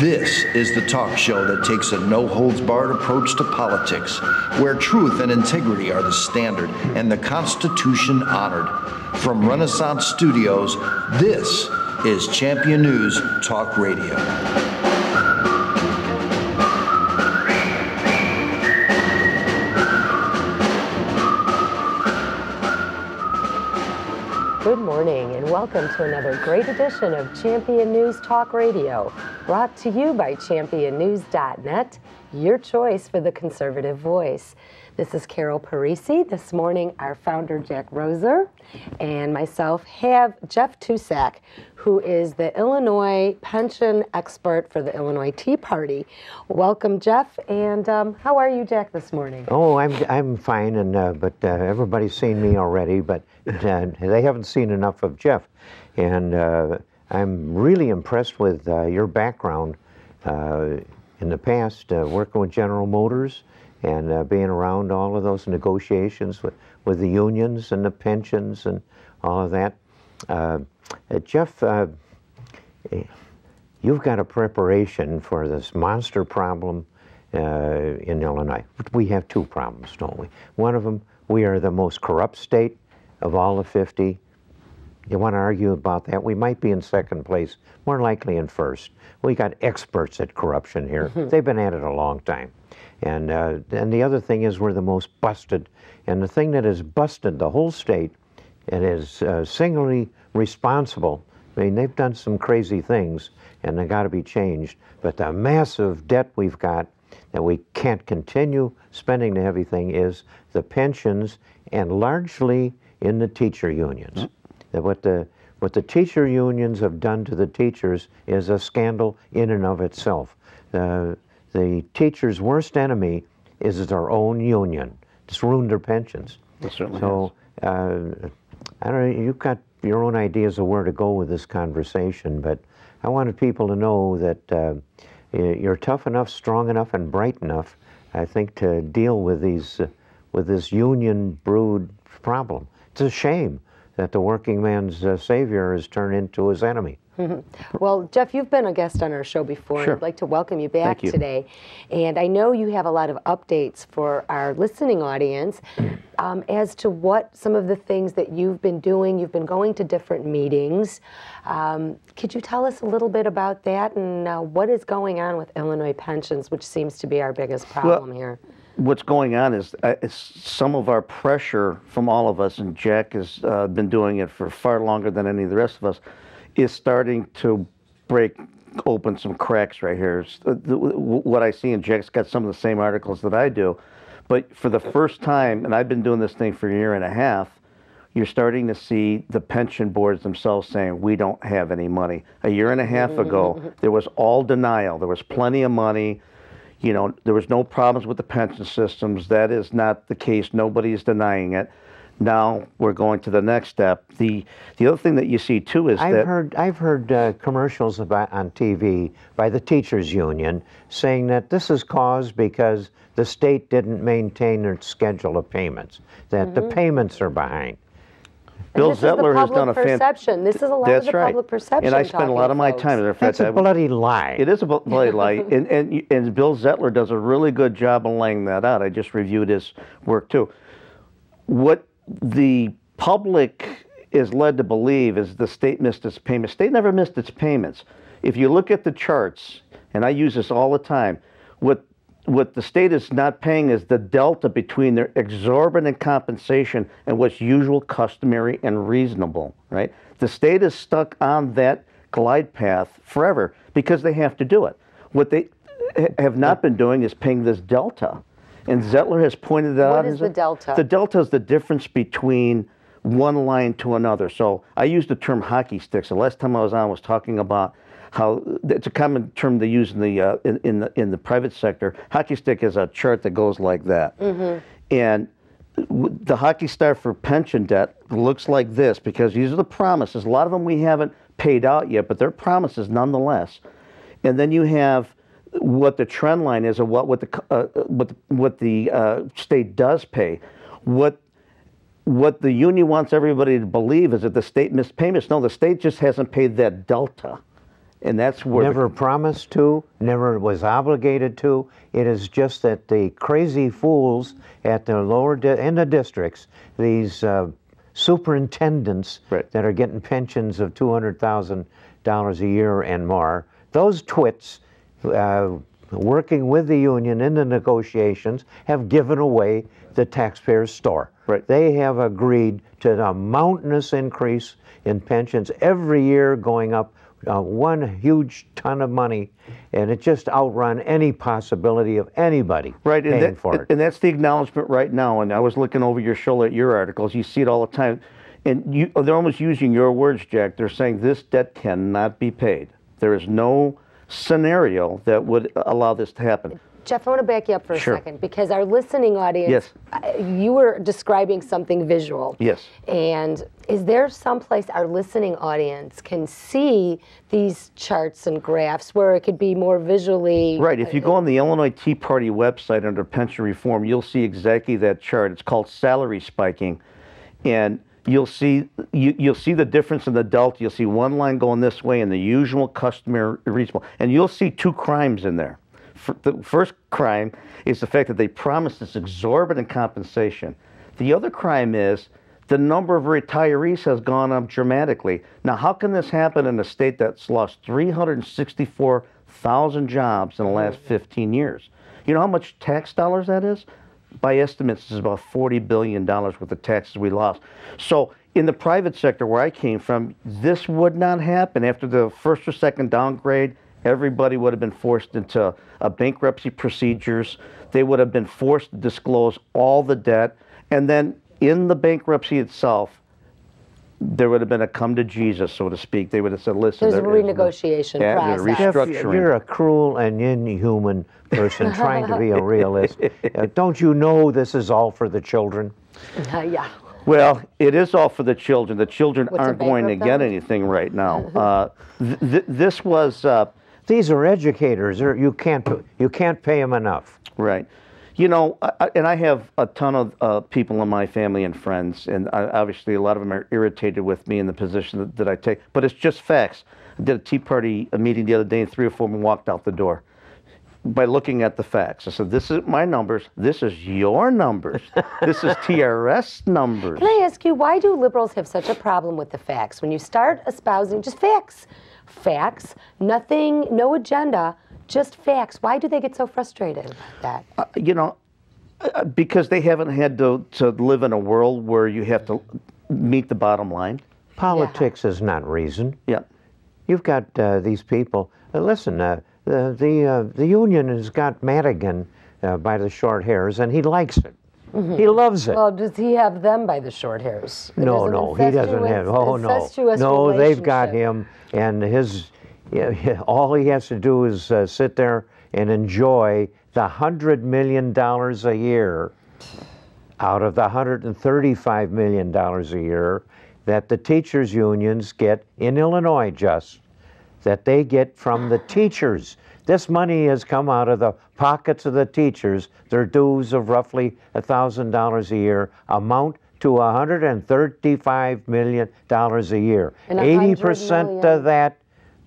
This is the talk show that takes a no holds barred approach to politics, where truth and integrity are the standard and the Constitution honored. From Renaissance Studios, this is Champion News Talk Radio. Good morning and welcome to another great edition of Champion News Talk Radio, brought to you by championnews.net, your choice for the conservative voice. This is Carol Parisi. This morning, our founder, Jack Roeser, and myself have Jeff Tucek, who is the Illinois pension expert for the Illinois Tea Party. Welcome, Jeff. And um, how are you, Jack, this morning? Oh, I'm I'm fine, and uh, but uh, everybody's seen me already, but uh, they haven't seen enough of Jeff, and uh, I'm really impressed with uh, your background uh, in the past, working with General Motors and uh, being around all of those negotiations with, with the unions and the pensions and all of that. Uh, uh Jeff, uh, eh, you've got a preparation for this monster problem uh, in Illinois. We have two problems, don't we? One of them, we are the most corrupt state of all the 50. You want to argue about that? We might be in second place, more likely in first. We got experts at corruption here. They've been at it a long time. And, uh, and the other thing is we're the most busted. And the thing that has busted the whole state and is uh, singly responsible, I mean, they've done some crazy things and they got to be changed. But the massive debt we've got that we can't continue spending the heavy thing is the pensions and largely in the teacher unions. That what the what the teacher unions have done to the teachers is a scandal in and of itself. Uh, the teacher's worst enemy is their own union. It's ruined their pensions. It certainly so, uh, I don't know, you've got your own ideas of where to go with this conversation, but I wanted people to know that uh, you're tough enough, strong enough, and bright enough, I think, to deal with these, uh, with this union brewed problem. It's a shame that the working man's uh, savior has turned into his enemy. Well, Jeff, you've been a guest on our show before. Sure. I'd like to welcome you back you. today. And I know you have a lot of updates for our listening audience um, as to what some of the things that you've been doing. You've been going to different meetings. Um, could you tell us a little bit about that and uh, what is going on with Illinois pensions, which seems to be our biggest problem well, here? What's going on is, uh, is, some of our pressure from all of us, and Jack has uh, been doing it for far longer than any of the rest of us is starting to break open some cracks right here. Uh, what I see, and Jack's got some of the same articles that I do, but for the first time, and I've been doing this thing for a year and a half, you're starting to see the pension boards themselves saying, we don't have any money. A year and a half ago, there was all denial. There was plenty of money. You know, there was no problems with the pension systems. That is not the case. Nobody is denying it. Now we're going to the next step. The the other thing that you see too is I've that heard I've heard uh, commercials about on TV by the teachers union saying that this is caused because the state didn't maintain its schedule of payments, that mm-hmm. the payments are behind. Bill Zettler has done a perception. This is a lot That's of the right. public perception. And I spend a lot of my folks. time there. That's a bloody lie. It is a bloody lie, and, and and Bill Zettler does a really good job of laying that out. I just reviewed his work too. What the public is led to believe is the state missed its payments. State never missed its payments. If you look at the charts, and I use this all the time, what what the state is not paying is the delta between their exorbitant compensation and what's usual, customary, and reasonable, right? The state is stuck on that glide path forever because they have to do it. What they have not been doing is paying this delta. And Zettler has pointed that what out. What is the delta? The delta is the difference between one line to another. So I used the term hockey sticks. The last time I was on I was talking about how it's a common term they use in the uh, in, in, the in the private sector. Hockey stick is a chart that goes like that, mm-hmm. and the hockey star for pension debt looks like this because these are the promises. A lot of them we haven't paid out yet, but they're promises nonetheless. And then you have what the trend line is of what what the uh, what the, what the uh, state does pay. What what the union wants everybody to believe is that the state missed payments. No, the state just hasn't paid that delta. And that's where the- Never promised to, never was obligated to. It is just that the crazy fools at the lower di- end of districts, these uh, superintendents Right. that are getting pensions of $200,000 a year and more, those twits uh, working with the union in the negotiations have given away the taxpayers' store. Right. They have agreed to a mountainous increase in pensions every year, going up uh, one huge ton of money, and it just outrun any possibility of anybody Right, and, paying that- for it. and that's the acknowledgement right now. And I was looking over your shoulder at your articles. You see it all the time, and you, they're almost using your words, Jack. They're saying this debt cannot be paid. There is no scenario that would allow this to happen. Jeff, I want to back you up for a Sure. second because our listening audience, Yes. uh, you were describing something visual. Yes. And is there someplace our listening audience can see these charts and graphs where it could be more visually? Right. If you go on the Illinois Tea Party website under pension reform, you'll see exactly that chart. It's called salary spiking, and you'll see you, you'll see the difference in the delta. You'll see one line going this way and the usual customer reasonable, and you'll see two crimes in there. The first crime is the fact that they promised this exorbitant compensation. The other crime is the number of retirees has gone up dramatically. Now, how can this happen in a state that's lost 364,000 jobs in the last 15 years? You know how much tax dollars that is? By estimates, it's about $40 billion worth of taxes we lost. So, in the private sector where I came from, this would not happen. After the first or second downgrade, everybody would have been forced into uh, bankruptcy procedures. They would have been forced to disclose all the debt. And then in the bankruptcy itself, there would have been a come to Jesus, so to speak. They would have said, listen, There's a there is no- renegotiation Yeah, there's a process. Jeff, restructuring. you're a cruel and inhuman person trying to be a realist. Uh, don't you know this is all for the children? Uh, yeah. Well, it is all for the children. The children What's aren't going to get anything right now. Uh, th- th- this was uh, These are educators. They're- You can't you can't pay them enough. right. You know, I, I- and I have a ton of uh, people in my family and friends, and I, obviously a lot of them are irritated with me in the position that, that I take. But it's just facts. I did a Tea Party a meeting the other day, and three or four of them walked out the door by looking at the facts. I said, "This is my numbers. This is your numbers. this is TRS numbers." Can I ask you, why do liberals have such a problem with the facts? When you start espousing just facts, facts, nothing, no agenda, just facts, why do they get so frustrated about that? you know, uh, because they haven't had to, to live in a world where you have to meet the bottom line. Politics is not reason. Yeah. You've got uh, these people. Uh, listen, uh, the the, uh, the union has got Madigan uh, by the short hairs, and he likes it. He loves it. Well, does he have them by the short hairs? no, no, he doesn't have. Oh no, no, they've got him, and his. Yeah, all he has to do is uh, sit there and enjoy the hundred million dollars a year out of the 135 million dollars a year that the teachers unions get in Illinois just that they get from the teachers. This money has come out of the pockets of the teachers. Their dues of roughly $1,000 a year amount to $135 million a year. And 80% million. of that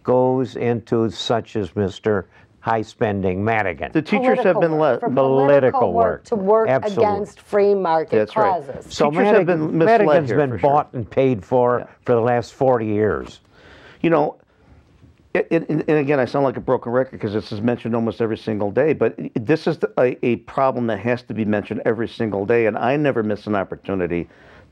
goes into such as Mr. High Spending Madigan. The teachers have been work, let. for political work. to work Absolutely. against free market That's right. causes. so teachers have been misled Madigan's here, been for sure. bought and paid for for the last 40 years. You know, it, it, and again, I sound like a broken record because this is mentioned almost every single day, but this is the, a, a problem that has to be mentioned every single day, and I never miss an opportunity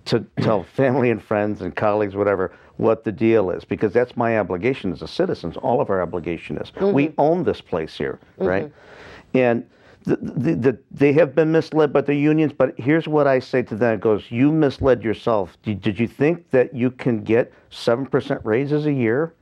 to tell family and friends and colleagues, whatever, what the deal is, because that's my obligation as a citizen. All of our obligation is. We mm-hmm. own this place here, right? Mm-hmm. And the, the, the, they have been misled by the unions, but here's what I say to them. It goes, you misled yourself. Did, did you think that you can get 7% raises a year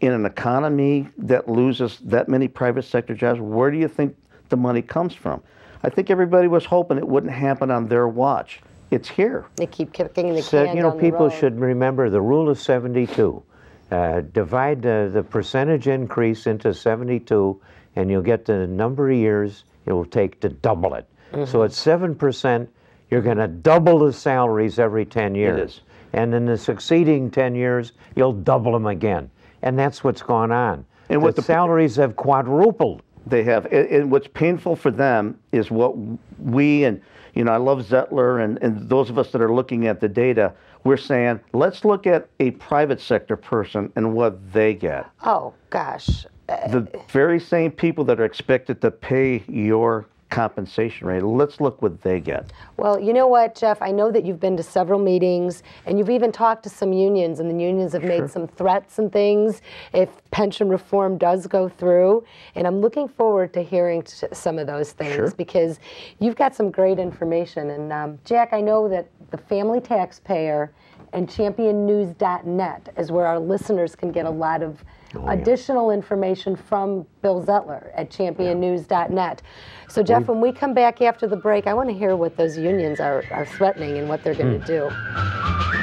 in an economy that loses that many private sector jobs? Where do you think the money comes from? I think everybody was hoping it wouldn't happen on their watch. It's here. They keep kicking the So, can you know, people should remember the rule of 72. Uh, divide the, the percentage increase into 72, and you'll get the number of years it will take to double it. Mm-hmm. So at 7%, you're going to double the salaries every 10 years. is. And in the succeeding 10 years, you'll double them again. And that's what's gone on. And the what the- salaries have quadrupled. They have. And, and what's painful for them is what we and, you know, I love Zettler and, and those of us that are looking at the data, we're saying, let's look at a private sector person and what they get. Oh, gosh. The very same people that are expected to pay your compensation rate, let's look what they get. Well, you know what, Jeff? I know that you've been to several meetings and you've even talked to some unions, and the unions have made some threats and things if pension reform does go through. And I'm looking forward to hearing t- some of those things Sure. because you've got some great information. And um, Jack, I know that the family taxpayer and championnews.net is where our listeners can get a lot of Oh, additional information from Bill Zettler at championnews.net. So, Jeff, when we come back after the break, I want to hear what those unions are, are threatening and what they're going to hmm. do.